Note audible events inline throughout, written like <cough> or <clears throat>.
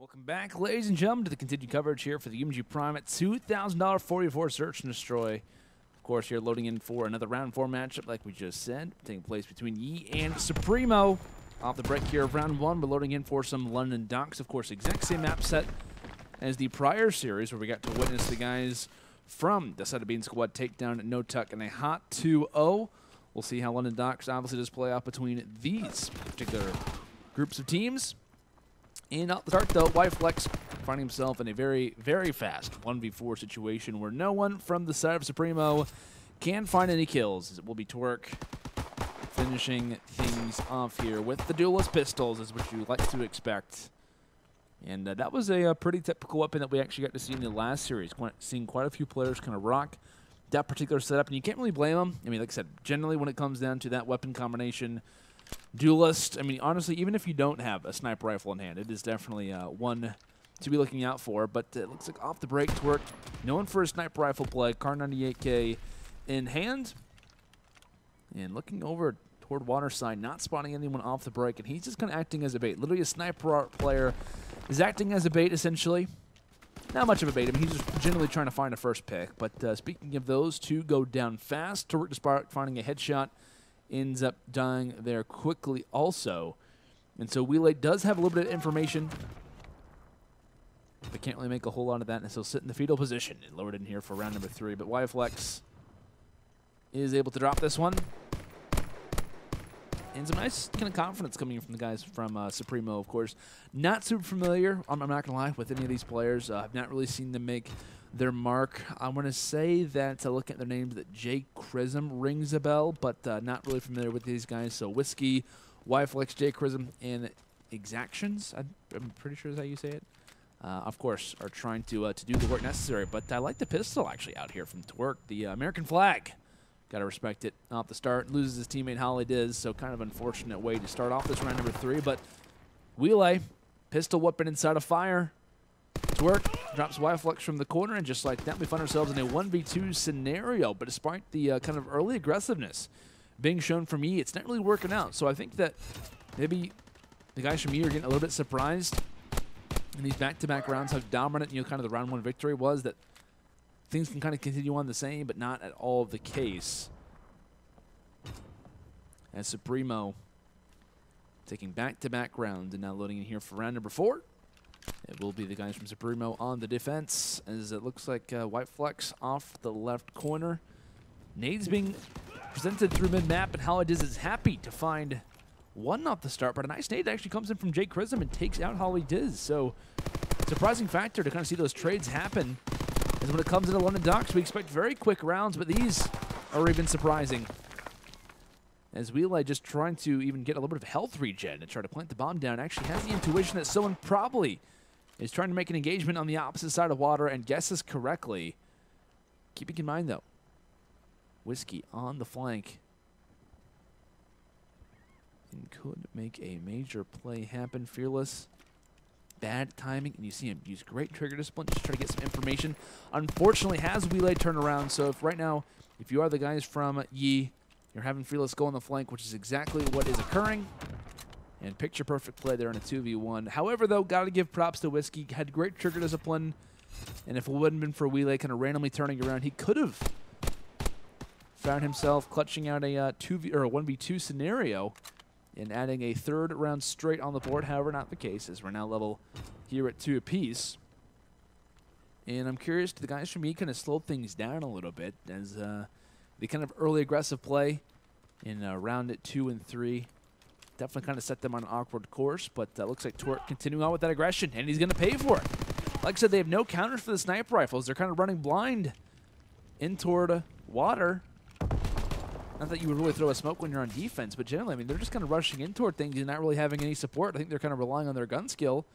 Welcome back, ladies and gentlemen, to the continued coverage here for the UMG Prime at $2,000 44 Search and Destroy. Of course, here loading in for another round four matchup, like we just said, taking place between Yi and SupreMoe. Off the break here of round one, we're loading in for some London Docks. Of course, exact same map set as the prior series, where we got to witness the guys from the Side of Bean Squad take down No Tuck in a hot 2-0. We'll see how London Docks obviously does play out between these particular groups of teams. And out the start, though, yFlexx finding himself in a very, very fast 1v4 situation where no one from the side of SupreMoe can find any kills. It will be Twerk finishing things off here with the duelist pistols, is what you like to expect. And uh, that was a, a, pretty typical weapon that we actually got to see in the last series. Quite, seeing quite a few players kind of rock that particular setup, and you can't really blame them. I mean, like I said, generally when it comes down to that weapon combination, duelist. I mean, honestly, even if you don't have a sniper rifle in hand, it is definitely uh, one to be looking out for. But it looks like off the break, Twerk, known for his sniper rifle play, Kar98k in hand. And looking over toward water side, not spotting anyone off the break, and he's just kind of acting as a bait. Literally a sniper player is acting as a bait, essentially. Not much of a bait. I mean, he's just generally trying to find a first pick. But uh, speaking of those two, go down fast. Twerk despite finding a headshot ends up dying there quickly also. And so WeeLaY does have a little bit of information, but can't really make a whole lot of that, and so sit in the fetal position and lowered in here for round number three. But yFlexx is able to drop this one. And some nice kind of confidence coming from the guys from uh, SupreMoe, of course. Not super familiar, I'm, I'm not going to lie, with any of these players. Uh, I've not really seen them make their mark. I want to say that uh, looking at their names, that Jake Chrism rings a bell, but uh, not really familiar with these guys. So Whiskey, yFlexx, Jake Chrism, and Exactions, I, am pretty sure is how you say it. Uh, of course, are trying to uh, to do the work necessary. But I like the pistol actually out here from Twerk, the uh, American flag. Got to respect it off the start. Loses his teammate HollyDizz, so kind of unfortunate way to start off this round number three. But WeeLaY, pistol weapon inside of fire. Twerk drops yFlexx from the corner, and just like that, we find ourselves in a 1v2 scenario. But despite the uh, kind of early aggressiveness being shown from E, it's not really working out. So I think that maybe the guys from E are getting a little bit surprised in these back-to-back -back rounds, how dominant, you know, kind of the round one victory was, that things can kind of continue on the same, but not at all the case. As SupreMoe taking back-to-back -back rounds and now loading in here for round number four. It will be the guys from SupreMoe on the defense as it looks like uh, yFlexx off the left corner. Nades being presented through mid-map, and HollyDizz is happy to find one off the start, but a nice nade actually comes in from Jake Chrism and takes out HollyDizz. So surprising factor to kind of see those trades happen. is when it comes into London Docks, we expect very quick rounds, but these are even surprising. As WeeLaY just trying to even get a little bit of health regen and try to plant the bomb down, actually has the intuition that someone probably is trying to make an engagement on the opposite side of water and guesses correctly. Keeping in mind, though, Whiskey on the flank and could make a major play happen. Fearless, bad timing, and you see him use great trigger discipline just try to get some information. Unfortunately, has WeeLaY turn around, so if right now, if you are the guys from Yi, you're having Fearless go on the flank, which is exactly what is occurring. And picture perfect play there in a 2v1. However, though, got to give props to Whiskey. Had great trigger discipline. And if it wouldn't have been for WeeLaY kind of randomly turning around, he could have found himself clutching out a uh, 2v or a 1v2 scenario and adding a third round straight on the board. However, not the case as we're now level here at two apiece. And I'm curious, the guys from E kind of slow things down a little bit as uh, the kind of early aggressive play in uh, round two and three definitely kind of set them on an awkward course, but uh, looks like Twerk continuing on with that aggression, and he's going to pay for it. Like I said, they have no counters for the sniper rifles. They're kind of running blind in toward uh, water. Not that you would really throw a smoke when you're on defense, but generally, I mean, they're just kind of rushing in toward things and not really having any support. I think they're kind of relying on their gun skill,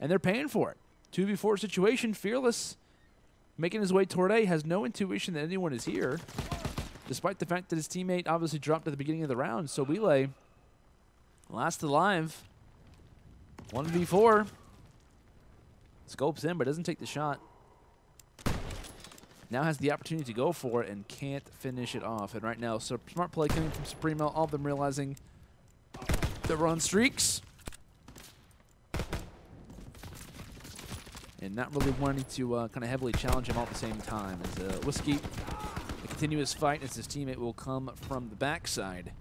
and they're paying for it. 2v4 situation, Fearless making his way toward A, has no intuition that anyone is here, despite the fact that his teammate obviously dropped at the beginning of the round. So WeeLaY Last alive. 1v4. Scopes in, but doesn't take the shot. Now has the opportunity to go for it and can't finish it off. And right now, so smart play coming from SupreMoe. All of them realizing that we're on streaks. and not really wanting to uh, kind of heavily challenge him all at the same time. As uh, Whiskey, a continuous fight as his teammate will come from the backside.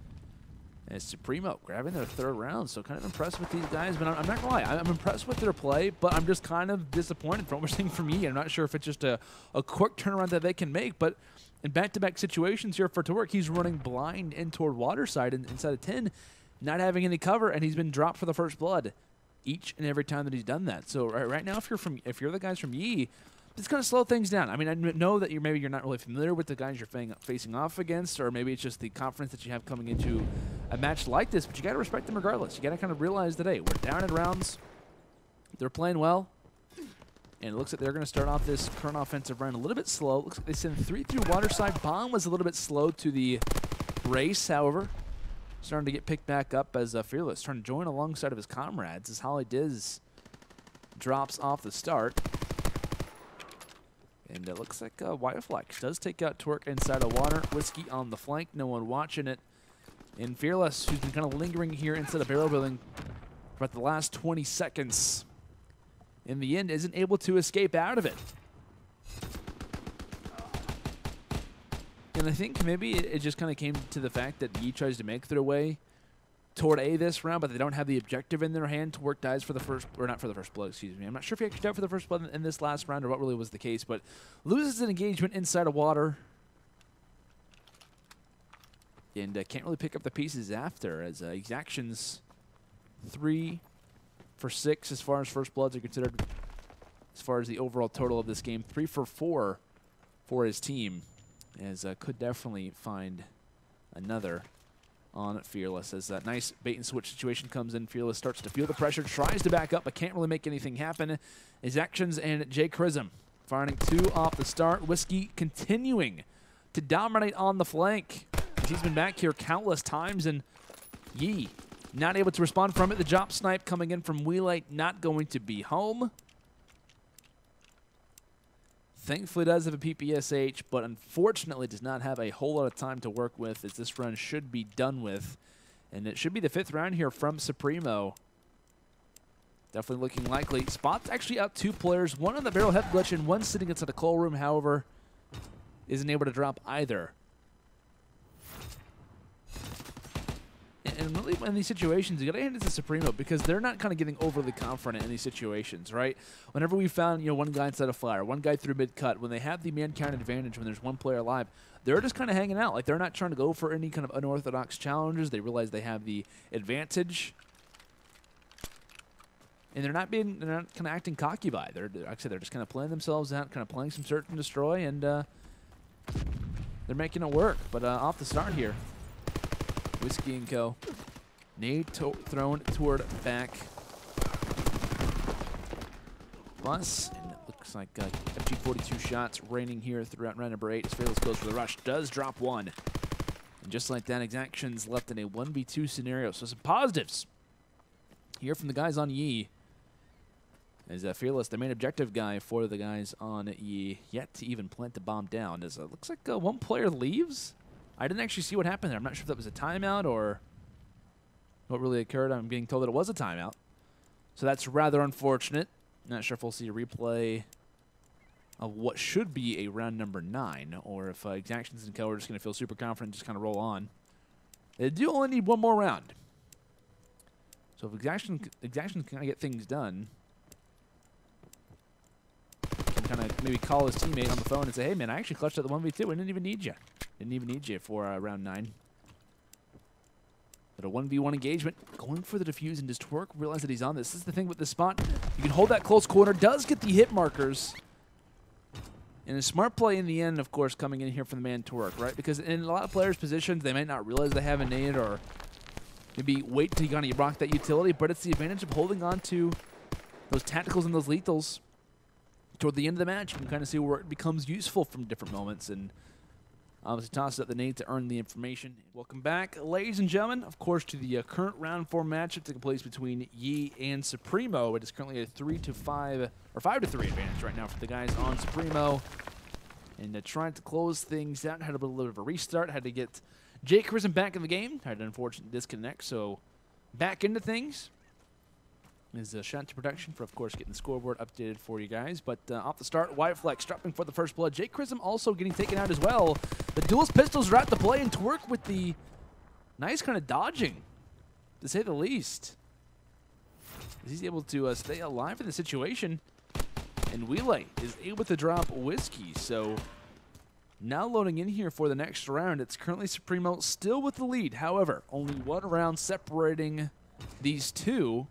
As SupreMoe grabbing their third round, so kind of impressed with these guys. But I'm, I'm not gonna lie, I'm impressed with their play, but I'm just kind of disappointed from what we're <laughs> seeing from. I'm not sure if it's just a, a quick turnaround that they can make, but in back-to-back situations here for Twerk, he's running blind in toward Waterside inside of 10, not having any cover, and he's been dropped for the first blood each and every time that he's done that. So right, right now, if you're from if you're the guys from Yi, it's going to slow things down. I mean, I know that you're maybe you're not really familiar with the guys you're facing off against, or maybe it's just the confidence that you have coming into a match like this. But you got to respect them regardless. You got to kind of realize that hey, we're down in rounds. They're playing well. And it looks like they're going to start off this current offensive round a little bit slow. Looks like they send three through Waterside. Bomb was a little bit slow to the race, however starting to get picked back up as uh, Fearless, trying to join alongside of his comrades as HollyDizz drops off the start. And it looks like uh, yFlexx does take out Twerk inside of water. Whiskey on the flank, no one watching it. And Fearless, who's been kind of lingering here inside of barrel building for about the last 20 seconds, in the end isn't able to escape out of it. And I think maybe it, just kind of came to the fact that Yi tries to make their way toward A this round, but they don't have the objective in their hand. Twerk dies for the first, or not for the first blood, excuse me. I'm not sure if he actually died for the first blood in this last round or what really was the case, but loses an engagement inside of water. And uh, can't really pick up the pieces after, as uh, exactions three for six as far as first bloods are considered, as far as the overall total of this game. Three for four for his team as uh, could definitely find another on Fearless as that nice bait and switch situation comes in. Fearless starts to feel the pressure, tries to back up, but can't really make anything happen. Exactions and Jay Chrism firing two off the start. Whiskey continuing to dominate on the flank. He's been back here countless times, and Yi not able to respond from it. The drop snipe coming in from WeeLaY not going to be home. Thankfully does have a PPSH, but unfortunately does not have a whole lot of time to work with as this run should be done with. And it should be the fifth round here from SupreMoe. Definitely looking likely. Spot's actually out two players, one on the barrel head glitch and one sitting inside the coal room, however, isn't able to drop either. And really in these situations, you got to hand it to SupreMoe because they're not kind of getting overly confident in these situations, right? Whenever we found, you know, one guy inside a flyer, one guy through mid cut, when they have the man count advantage, when there's one player alive, they're just kind of hanging out. Like they're not trying to go for any kind of unorthodox challenges. They realize they have the advantage. And they're not being, they're not kind of acting cocky by. They're, like I said, they're just kind of playing themselves out, kind of playing some search and destroy, and uh, they're making it work. But uh, off the start here, Whiskey and Co. Nade to thrown toward back. Bus, and it looks like uh, FG42 shots raining here throughout round number 8 as Fearless goes for the rush. Does drop one. And just like that, Exactions left in a 1v2 scenario. So some positives here from the guys on Yi. As uh, Fearless, the main objective guy for the guys on Yi, yet to even plant the bomb down. As it uh, looks like uh, one player leaves. I didn't actually see what happened there. I'm not sure if that was a timeout or what really occurred. I'm being told that it was a timeout. So that's rather unfortunate. Not sure if we'll see a replay of what should be a round number nine, or if uh, Exactions and Co. are just going to feel super confident and just kind of roll on. They do only need one more round. So if Exactions, Exactions can get things done, kind of maybe call his teammate on the phone and say, hey, man, I actually clutched at the 1v2. We didn't even need you. Didn't even need you for uh, round nine. But a 1v1 engagement, going for the defuse, and does Twerk realize that he's on this? This is the thing with this spot. You can hold that close corner, does get the hit markers. And a smart play in the end, of course, coming in here from the man Twerk, right? Because in a lot of players' positions, they might not realize they have a nade or maybe wait till you kind of rock that utility, but it's the advantage of holding on to those tacticals and those lethals toward the end of the match. You can kind of see where it becomes useful from different moments. and. Obviously tosses up the nade to earn the information. Welcome back, ladies and gentlemen, of course, to the uh, current round four matchup taking place between Yi and SupreMoe. It is currently a three to five, or five to three advantage right now for the guys on SupreMoe. And uh, trying to close things out, had a little bit of a restart, had to get Jake Risen back in the game. Had an unfortunate disconnect, so back into things. Is a shout to production for, of course, getting the scoreboard updated for you guys. But uh, off the start, yFlexx dropping for the first blood. Jake Chrism also getting taken out as well. The duelist pistols are out to play, and Twerk with the nice kind of dodging, to say the least. He's able to uh, stay alive in the situation. And WeeLaY is able to drop Whiskey, so now loading in here for the next round. It's currently SupreMoe still with the lead. However, only one round separating these two.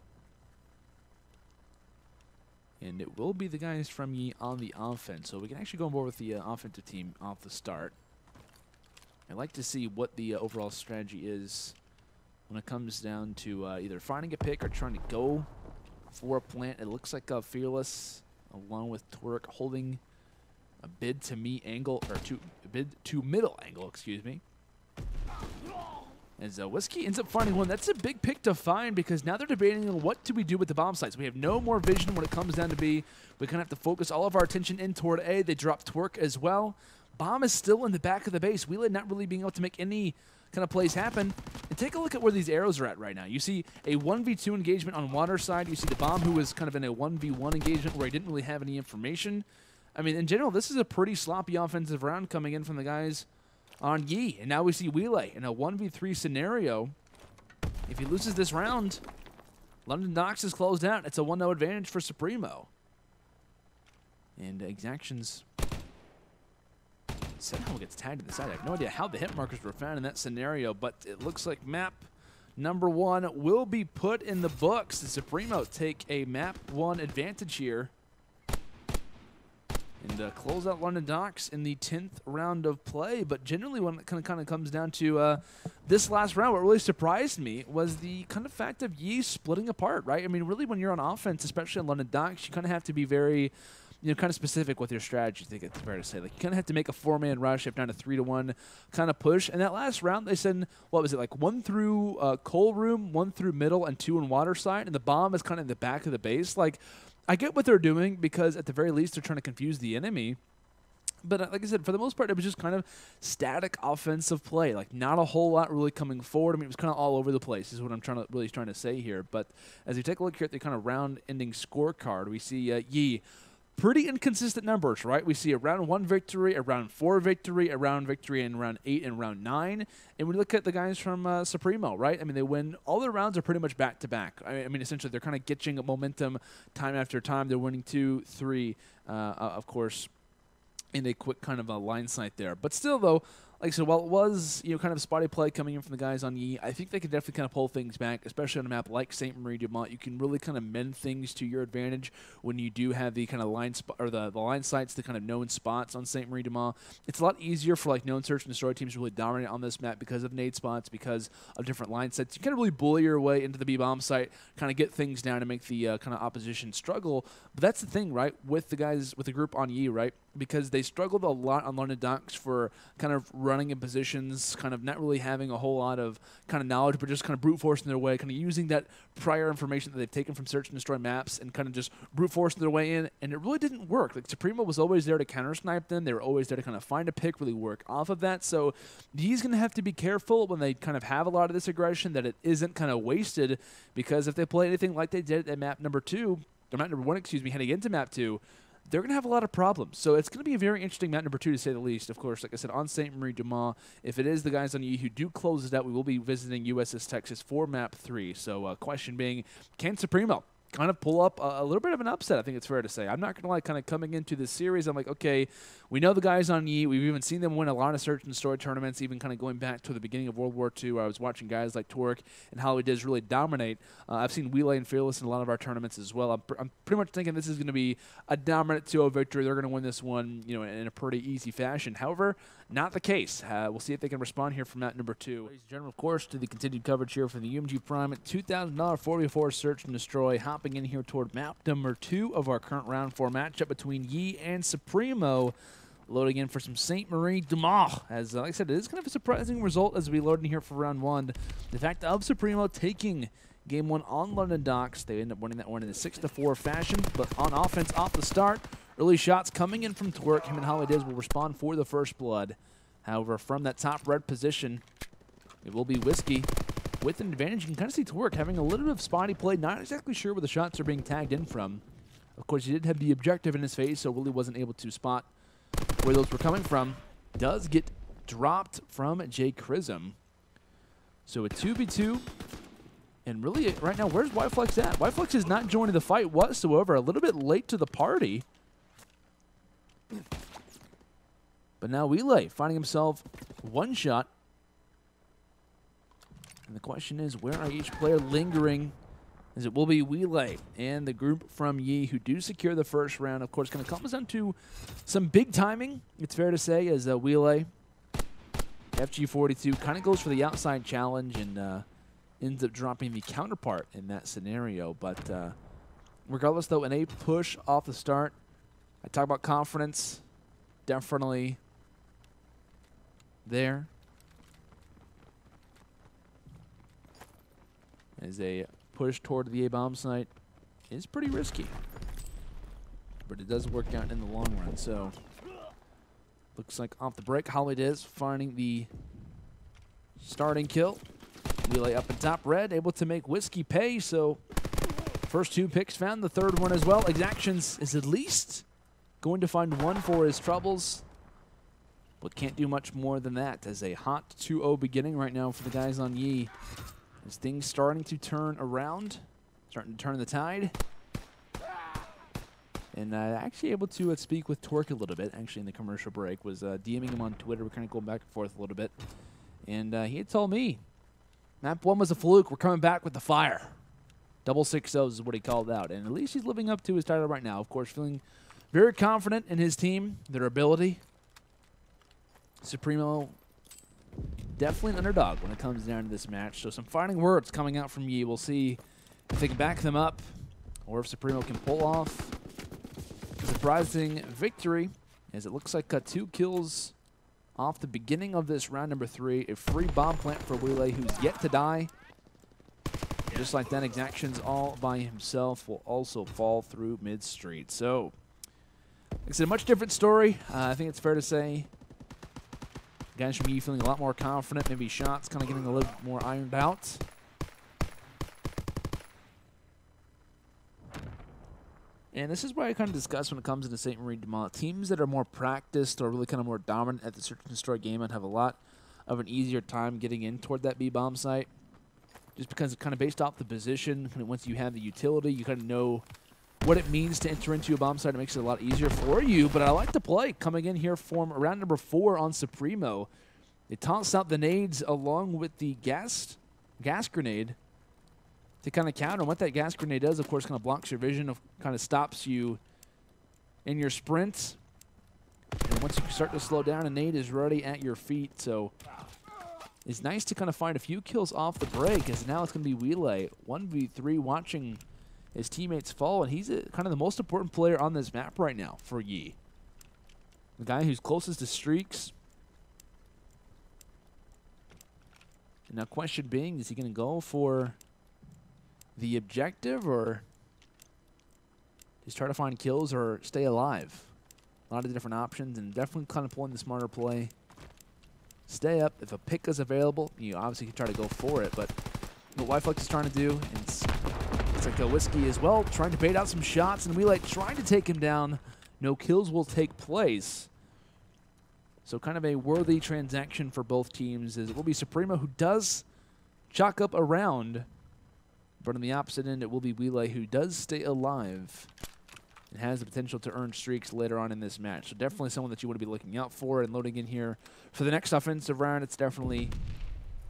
And it will be the guys from Yi on the offense. So we can actually go board with the uh, offensive team off the start. I'd like to see what the uh, overall strategy is when it comes down to uh, either finding a pick or trying to go for a plant. It looks like uh, Fearless, along with Twerk, holding a bid to me angle, or to bid to middle angle, excuse me. As uh, Whiskey ends up finding one. That's a big pick to find because now they're debating on what do we do with the bomb sites. We have no more vision when it comes down to B. We kind of have to focus all of our attention in toward A. They drop Twerk as well. Bomb is still in the back of the base. WeeLaY not really being able to make any kind of plays happen. And take a look at where these arrows are at right now. You see a 1v2 engagement on water side. You see the bomb who was kind of in a 1v1 engagement where he didn't really have any information. I mean, in general, this is a pretty sloppy offensive round coming in from the guys on Yi. And now we see WeeLaY in a 1v3 scenario. If he loses this round, London Docks is closed out. It's a 1-0 advantage for SupreMoe. And exactions somehow gets tagged to the side. I have no idea how the hit markers were found in that scenario, but it looks like map number one will be put in the books. The SupreMoe take a map one advantage here and uh, close out London Docks in the 10th round of play. But generally, when it kind of, comes down to uh, this last round, what really surprised me was the kind of fact of Yi splitting apart, right? I mean, really, when you're on offense, especially on London Docks, you kind of have to be very you know, kind of specific with your strategy. I think it's fair to say. Like you kind of have to make a four-man rush, if down to three to one, kind of push. And that last round, they said, what was it like? One through uh, coal room, one through middle, and two in water side, and the bomb is kind of in the back of the base. Like, I get what they're doing because at the very least they're trying to confuse the enemy. But uh, like I said, for the most part, it was just kind of static offensive play. Like not a whole lot really coming forward. I mean, it was kind of all over the place. Is what I'm trying to really trying to say here. But as you take a look here at the kind of round-ending scorecard, we see uh, Yi pretty inconsistent numbers, right? We see a round one victory, a round four victory, a round victory in round eight and round nine. And we look at the guys from uh, SupreMoe, right? I mean, they win all their rounds are pretty much back to back. I mean, essentially, they're kind of getting momentum time after time. They're winning two, three, uh, of course, in a quick kind of a line sight there. But still, though, like I said, while it was you know kind of spotty play coming in from the guys on Yi, I think they could definitely kind of pull things back, especially on a map like Saint Marie du Mont. You can really kind of mend things to your advantage when you do have the kind of line spot or the, the line sites, the kind of known spots on Saint Marie du Mont. It's a lot easier for like known search and destroy teams to really dominate on this map because of nade spots, because of different line sets. You kind of really bully your way into the B bomb site, kind of get things down and make the uh, kind of opposition struggle. But that's the thing, right? With the guys with the group on Yi, right? Because they struggled a lot on London Docks for kind of running in positions, kind of not really having a whole lot of kind of knowledge, but just kind of brute forcing their way, kind of using that prior information that they've taken from search and destroy maps and kind of just brute forcing their way in. And it really didn't work. Like SupreMoe was always there to counter snipe them. They were always there to kind of find a pick, really work off of that. So he's going to have to be careful when they kind of have a lot of this aggression that it isn't kind of wasted because if they play anything like they did at map number two, or map number one, excuse me, heading into map two, they're going to have a lot of problems. So it's going to be a very interesting map number two, to say the least. Of course, like I said, on St. Marie du Mont, if it is the guys on you who do close it out, we will be visiting USS Texas for map three. So uh, question being, can SupreMoe kind of pull up a, a, little bit of an upset, I think it's fair to say. I'm not going to lie, kind of coming into this series, I'm like, okay, we know the guys on Yi. We've even seen them win a lot of search and destroy tournaments, even kind of going back to the beginning of World War II. Where I was watching guys like Twerk and HollyDizz really dominate. Uh, I've seen WeeLaY and Fearless in a lot of our tournaments as well. I'm, pr I'm pretty much thinking this is going to be a dominant 2-0 victory. They're going to win this one, you know, in a pretty easy fashion. However, not the case. Uh, we'll see if they can respond here from that number two. Ladies and gentlemen, of course, to the continued coverage here for the UMG Prime at $2,000 44 search and destroy. Hopping in here toward map number two of our current round four matchup between Yi and SupreMoe loading in for some St. Marie du Mont. As uh, like I said, it is kind of a surprising result as we load in here for round one. The fact of SupreMoe taking game one on London Docks. They end up winning that one in a 6 to 4 fashion, but on offense off the start. Early shots coming in from Twerk. Him and HollyDizz will respond for the first blood. However, from that top red position, it will be Whiskey with an advantage. You can kind of see Twerk having a little bit of spotty play, not exactly sure where the shots are being tagged in from. Of course, he did have the objective in his face, so really wasn't able to spot where those were coming from. Does get dropped from Jay Chrism. So a 2v2. And really, right now, where's yFlexx at? yFlexx is not joining the fight whatsoever. A little bit late to the party. But now WeeLaY finding himself one shot. And the question is, where are each player lingering? As it will be WeeLaY and the group from Yi who do secure the first round. Of course, going to come down to some big timing, it's fair to say, as uh, WeeLaY, FG42, kind of goes for the outside challenge and uh, ends up dropping the counterpart in that scenario. But uh, regardless, though, an A push off the start. I talk about confidence. Definitely there. As a push toward the A-bomb site is pretty risky. But it does work out in the long run, so... Looks like off the break, HollyDizz finding the starting kill. Relay up in top red, able to make Whiskey pay, so first two picks found, the third one as well. Exactions is at least going to find one for his troubles, but can't do much more than that as a hot 2-0 beginning right now for the guys on Yi. As things starting to turn around, starting to turn the tide. And uh, actually able to uh, speak with Twerk a little bit, actually, in the commercial break. Was uh, DMing him on Twitter. We're kind of going back and forth a little bit. And uh, he had told me, map one was a fluke. We're coming back with the fire. Double six O's is what he called out. And at least he's living up to his title right now. Of course, feeling very confident in his team, their ability. SupreMoe definitely an underdog when it comes down to this match. So some fighting words coming out from Yi. We'll see if they can back them up or if SupreMoe can pull off a surprising victory as it looks like cut two kills off the beginning of this round number three. A free bomb plant for WeeLaY who's yet to die. Just like that, Exactions all by himself will also fall through mid-street. So, it's a much different story. Uh, I think it's fair to say Guys from Yi feeling a lot more confident. Maybe shots kind of getting a little more ironed out. And this is where I kind of discuss when it comes into St. Marie du Mont. Teams that are more practiced or really kind of more dominant at the search and destroy game and have a lot of an easier time getting in toward that B-bomb site. Just because it's kind of based off the position. Once you have the utility, you kind of know what it means to enter into a bomb site. It makes it a lot easier for you, but I like to play coming in here from round number four on SupreMoe. They toss out the nades along with the gas gas grenade to kind of counter. And what that gas grenade does, of course, kind of blocks your vision, of kind of stops you in your sprint. And once you start to slow down, a nade is ready at your feet. So it's nice to kind of find a few kills off the break, as now it's going to be WeeLaY. 1v3 watching his teammates fall, and he's a, kind of the most important player on this map right now for Yi. The guy who's closest to streaks. And now question being, is he going to go for the objective or just try to find kills or stay alive? A lot of different options and definitely kind of pulling the smarter play. Stay up. If a pick is available, you obviously can try to go for it, but what yFlexx is trying to do, and a Whiskey as well, trying to bait out some shots, and we like trying to take him down. No kills will take place. So kind of a worthy transaction for both teams is it will be SupreMoe who does chalk up a round, but on the opposite end it will be WeeLaY who does stay alive and has the potential to earn streaks later on in this match. So definitely someone that you want to be looking out for and loading in here for the next offensive round. It's definitely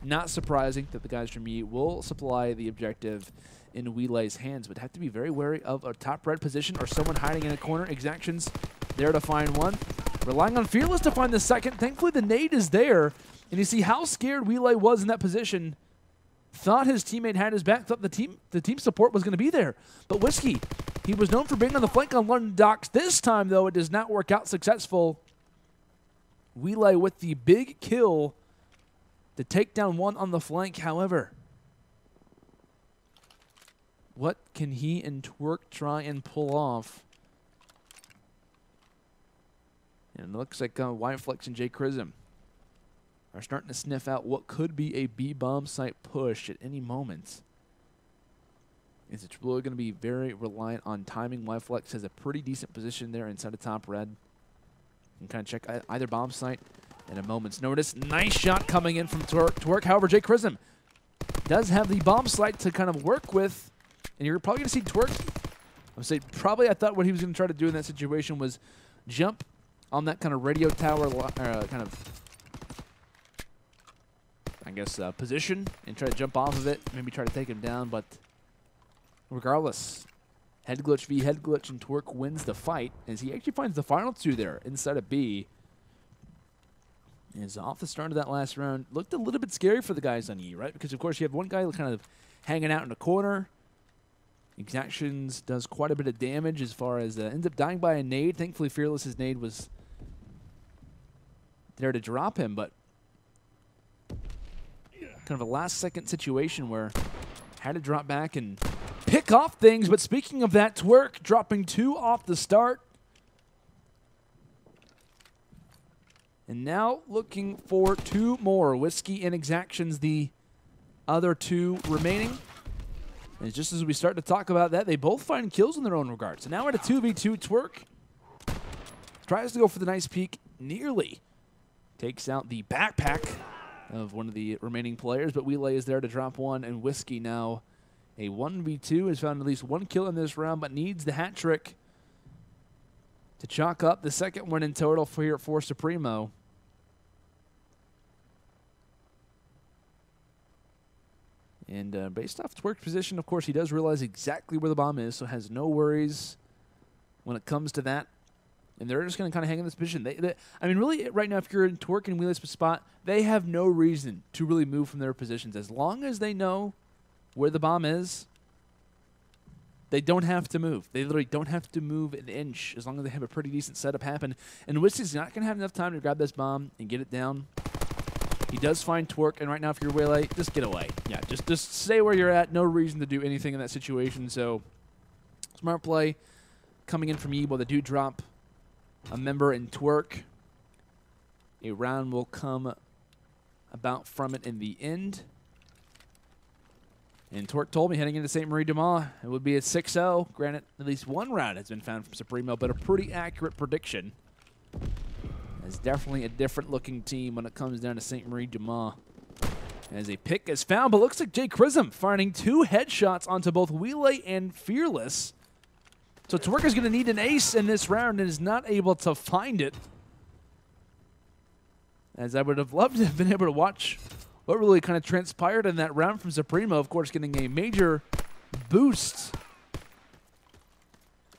not surprising that the guys from Yi will supply the objective in WeeLaY's hands, but have to be very wary of a top red position or someone hiding in a corner. Exactions there to find one. Relying on Fearless to find the second. Thankfully, the nade is there. And you see how scared WeeLaY was in that position. Thought his teammate had his back. Thought the team the team support was going to be there. But Whiskey, he was known for being on the flank on London Docks. This time, though, it does not work out successful. WeeLaY with the big kill to take down one on the flank. However, what can he and Twerk try and pull off? And it looks like uh, yFlexx and Jay Chrism are starting to sniff out what could be a B bomb site push at any moment. Is it's really going to be very reliant on timing. yFlexx has a pretty decent position there inside the top red. You can kind of check either bomb site in a moment's notice. Nice shot coming in from Twerk. Twerk. However, Jay Chrism does have the bomb site to kind of work with. And you're probably going to see Twerk. I would say probably I thought what he was going to try to do in that situation was jump on that kind of radio tower uh, kind of, I guess, uh, position and try to jump off of it. Maybe try to take him down. But regardless, head glitch v head glitch and Twerk wins the fight as he actually finds the final two there inside of B is off the start of that last round. Looked a little bit scary for the guys on E, right? Because, of course, you have one guy kind of hanging out in a corner. Exactions does quite a bit of damage as far as uh, ends up dying by a nade. Thankfully, Fearless's nade was there to drop him, but kind of a last-second situation where had to drop back and pick off things. But speaking of that, Twerk dropping two off the start. And now looking for two more. Whiskey and Exactions, the other two remaining. And just as we start to talk about that, they both find kills in their own regard. So now we're at a 2v2 twerk. Tries to go for the nice peek. Nearly takes out the backpack of one of the remaining players, but WeeLaY is there to drop one, and Whiskey now a 1v2 has found at least one kill in this round, but needs the hat trick to chalk up the second win in total for here at for SupreMoe. And uh, based off Twerk's position, of course, he does realize exactly where the bomb is, so has no worries when it comes to that. And they're just going to kind of hang in this position. They, they, I mean, really, right now, if you're in Twerk and WeeLaY's spot, they have no reason to really move from their positions. As long as they know where the bomb is, they don't have to move. They literally don't have to move an inch as long as they have a pretty decent setup happen. And Whiskey's not going to have enough time to grab this bomb and get it down. He does find Twerk, and right now if you're WeeLaY, just get away. Yeah, just, just stay where you're at. No reason to do anything in that situation. So smart play coming in from Ebo. The do drop a member in Twerk. A round will come about from it in the end. And Twerk told me heading into St. Marie du Mont, it would be a 6-0. Granted, at least one round has been found from SupreMoe, but a pretty accurate prediction. It's definitely a different looking team when it comes down to St. Marie du Mont. As a pick is found, but looks like Jay Chrism finding two headshots onto both WeeLaY and Fearless. So Twerk is going to need an ace in this round and is not able to find it. As I would have loved to have been able to watch what really kind of transpired in that round from SupreMoe, of course, getting a major boost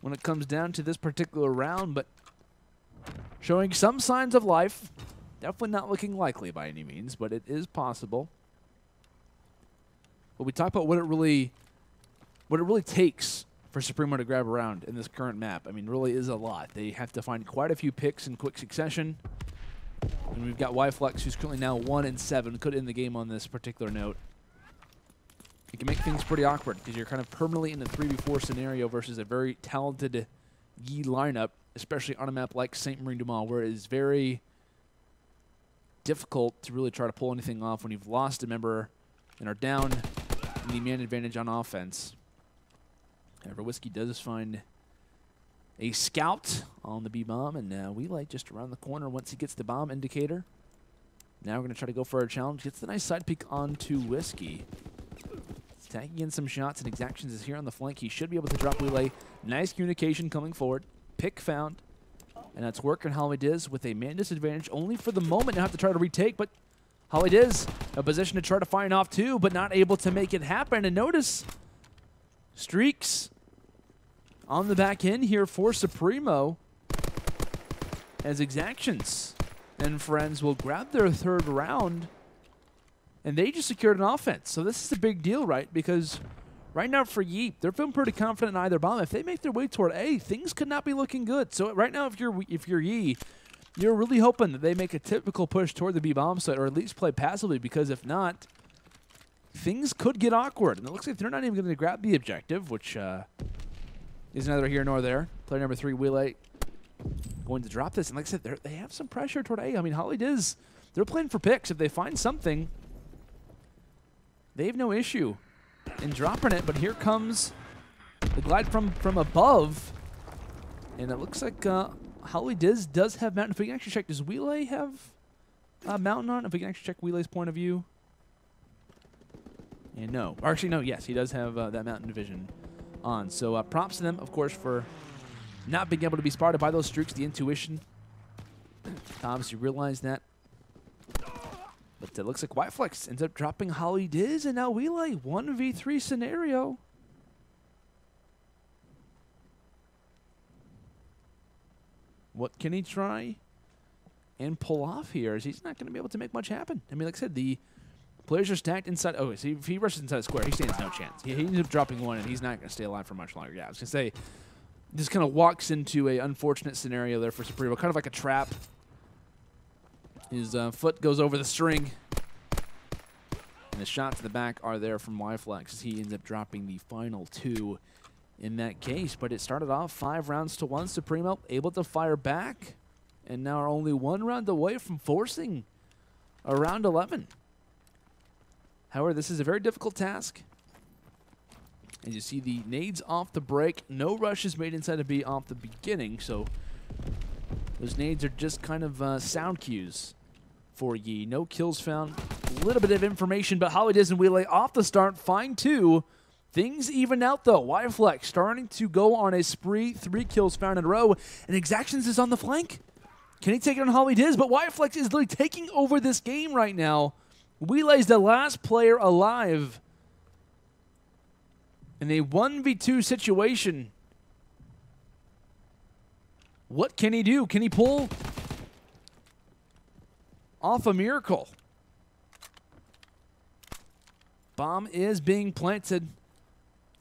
when it comes down to this particular round, but showing some signs of life. Definitely not looking likely by any means, but it is possible. But we talk about what it really what it really takes for SupreMoe to grab around in this current map. I mean, really is a lot. They have to find quite a few picks in quick succession. And we've got yFlexx, who's currently now 1 and 7, could end the game on this particular note. It can make things pretty awkward because you're kind of permanently in a 3v4 scenario versus a very talented Yi lineup, especially on a map like St. Marie du Mont, where it is very difficult to really try to pull anything off when you've lost a member and are down in the man advantage on offense. However, Whiskey does find a scout on the B-bomb, and uh, like just around the corner once he gets the bomb indicator. Now we're going to try to go for a challenge. Gets the nice side peek onto Whiskey. Tagging in some shots, and Exactions is here on the flank. He should be able to drop WeeLaY. Nice communication coming forward. Pick found. And that's working HollyDizz with a man disadvantage only for the moment. Now have to try to retake, but HollyDizz a position to try to find off too, but not able to make it happen. And notice Streaks on the back end here for SupreMoe as Exactions and friends will grab their third round and they just secured an offense. So this is a big deal, right? Because right now for Yeep, they're feeling pretty confident in either bomb. If they make their way toward A, things could not be looking good. So right now, if you're if you're Yi, you're really hoping that they make a typical push toward the B bomb site, or at least play passively. Because if not, things could get awkward. And it looks like they're not even going to grab the objective, which uh, is neither here nor there. Player number three, WeeLaY, going to drop this. And like I said, they have some pressure toward A. I mean, HollyDizz they're playing for picks. If they find something, they have no issue in dropping it. But here comes the glide from, from above. And it looks like uh, HollyDizz does have Mountain. If we can actually check, does WeeLaY have uh, Mountain on? If we can actually check WeeLaY's point of view. And no. Or actually, no, yes, he does have uh, that Mountain Division on. So uh, props to them, of course, for not being able to be spotted by those streaks, the intuition. <clears throat> Obviously realized that. It looks like yFlexx ends up dropping HollyDizz, and now WeeLaY 1v3 scenario. What can he try and pull off here? Is he's not going to be able to make much happen. I mean, like I said, the players are stacked inside. Oh, so if he rushes inside the square, he stands no chance. He, he ends up dropping one, and he's not going to stay alive for much longer. Yeah, I was going to say, just kind of walks into a unfortunate scenario there for SupreMoe, kind of like a trap. His uh, foot goes over the string. And the shots to the back are there from yFlexx as he ends up dropping the final two in that case. But it started off five rounds to one. SupreMoe able to fire back. And now are only one round away from forcing a round 11. However, this is a very difficult task. And you see the nades off the break. No rushes made inside of B off the beginning. So those nades are just kind of uh, sound cues for Yi. No kills found. A little bit of information, but HollyDizz and WeeLaY off the start. Fine too. Things even out though. yFlexx starting to go on a spree. Three kills found in a row. And Exactions is on the flank. Can he take it on HollyDizz? But yFlexx is literally taking over this game right now. WeeLaY's the last player alive. In a 1v2 situation. What can he do? Can he pull off a miracle? Bomb is being planted.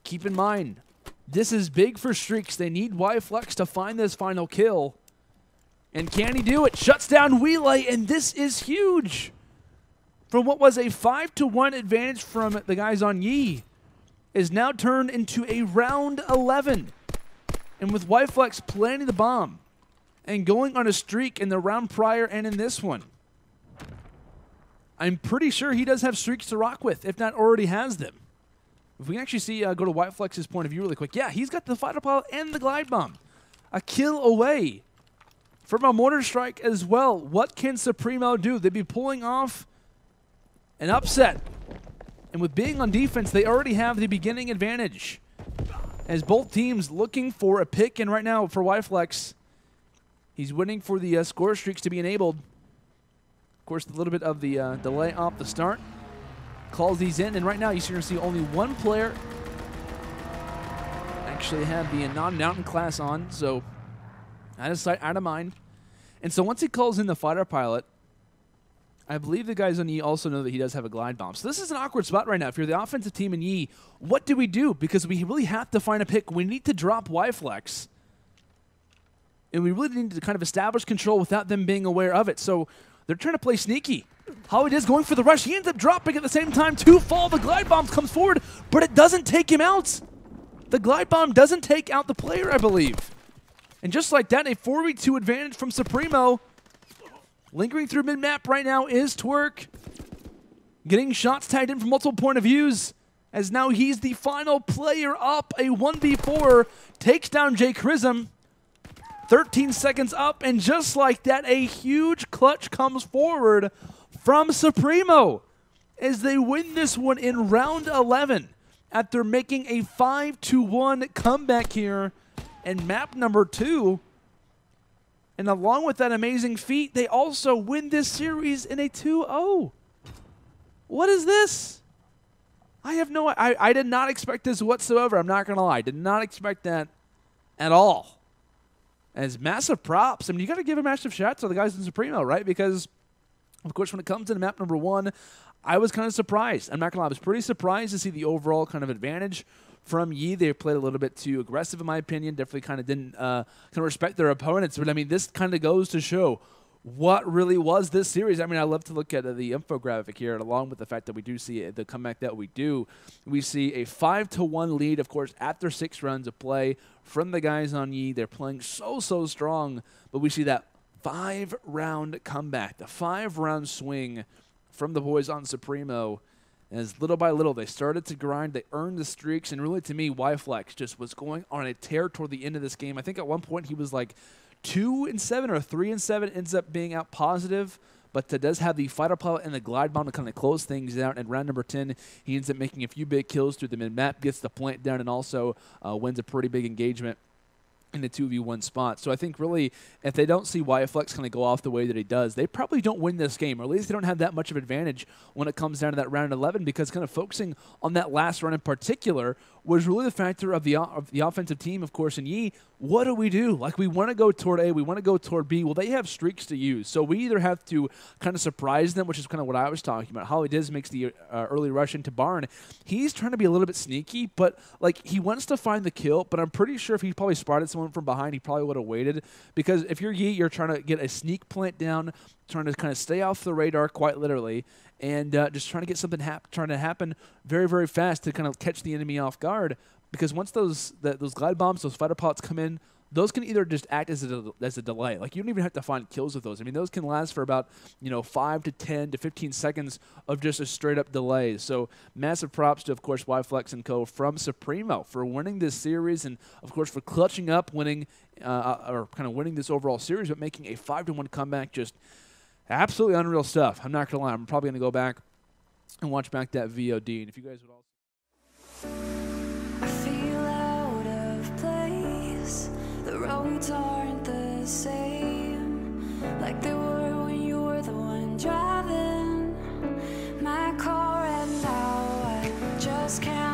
Keep in mind, this is big for Streaks. They need yFlexx to find this final kill. And can he do it? Shuts down WeeLaY, and this is huge. From what was a 5 to 1 advantage from the guys on Yi, is now turned into a round 11. And with yFlexx planting the bomb and going on a streak in the round prior and in this one, I'm pretty sure he does have streaks to rock with, if not already has them. If we can actually see, uh, go to yFlexx's point of view really quick. Yeah, he's got the fighter pilot and the glide bomb. A kill away from a mortar strike as well. What can SupreMoe do? They'd be pulling off an upset. And with being on defense, they already have the beginning advantage. As both teams looking for a pick, and right now for yFlexx, he's waiting for the uh, score streaks to be enabled. Course, a little bit of the uh, delay off the start calls these in, and right now you're going to see only one player actually have the non-mountain class on, so out of sight, out of mind. And so once he calls in the fighter pilot, I believe the guys on Yi also know that he does have a glide bomb. So this is an awkward spot right now. If you're the offensive team in Yi, what do we do? Because we really have to find a pick. We need to drop yFlexx. And we really need to kind of establish control without them being aware of it. So they're trying to play sneaky. Holly is going for the rush. He ends up dropping at the same time. Two fall. The glide bomb comes forward, but it doesn't take him out. The glide bomb doesn't take out the player, I believe. And just like that, a 4v2 advantage from SupreMoe. Lingering through mid-map right now is Twerk. Getting shots tagged in from multiple point of views. As now he's the final player up. A 1v4 takes down Jay Chrism. 13 seconds up, and just like that, a huge clutch comes forward from SupreMoe as they win this one in round 11 after making a 5-1 comeback here in map number two. And along with that amazing feat, they also win this series in a 2-0. What is this? I have no I, I did not expect this whatsoever. I'm not going to lie. I did not expect that at all as massive props. I mean, you got to give a massive shout to the guys in SupreMoe, right? Because, of course, when it comes to map number one, I was kind of surprised. I'm not going to lie. I was pretty surprised to see the overall kind of advantage from Yi. They played a little bit too aggressive, in my opinion. Definitely kind of didn't uh, kind of respect their opponents. But, I mean, this kind of goes to show what really was this series. I mean, I love to look at uh, the infographic here, and along with the fact that we do see the comeback that we do, we see a five to one lead, of course, after six runs of play from the guys on Yi. They're playing so so strong, but we see that five round comeback, the five round swing from the boys on SupreMoe. As little by little they started to grind, they earned the streaks, and really to me, yFlexx just was going on a tear toward the end of this game. I think at one point he was like two and seven or three and seven, ends up being out positive but uh, does have the fighter pilot and the glide bomb to kind of close things out. And round number 10, he ends up making a few big kills through the mid map, gets the plant down, and also uh, wins a pretty big engagement in the 2v1 spot. So I think really if they don't see yFlexx kind of go off the way that he does, they probably don't win this game, or at least they don't have that much of advantage when it comes down to that round 11 because kind of focusing on that last run in particular was really the factor of the, of the offensive team, of course, and Yi what do we do? Like, we want to go toward A, we want to go toward B. Well, they have streaks to use. So we either have to kind of surprise them, which is kind of what I was talking about. HollyDizz makes the uh, early rush into Barn. He's trying to be a little bit sneaky, but, like, he wants to find the kill, but I'm pretty sure if he probably spotted someone from behind, he probably would have waited. Because if you're Yi, you're trying to get a sneak plant down, trying to kind of stay off the radar, quite literally, and uh, just trying to get something hap- trying to happen very, very fast to kind of catch the enemy off guard. Because once those the, those glide bombs, those fighter pilots come in, those can either just act as a, as a delay. Like you don't even have to find kills with those. I mean, those can last for about you know five to ten to fifteen seconds of just a straight up delay. So massive props to of course yFlexx and Co from SupreMoe for winning this series and of course for clutching up, winning uh, uh, or kind of winning this overall series, but making a five to one comeback. Just absolutely unreal stuff. I'm not gonna lie. I'm probably gonna go back and watch back that VOD. And if you guys would also. aren't the same like they were when you were the one driving my car, and now I just can't.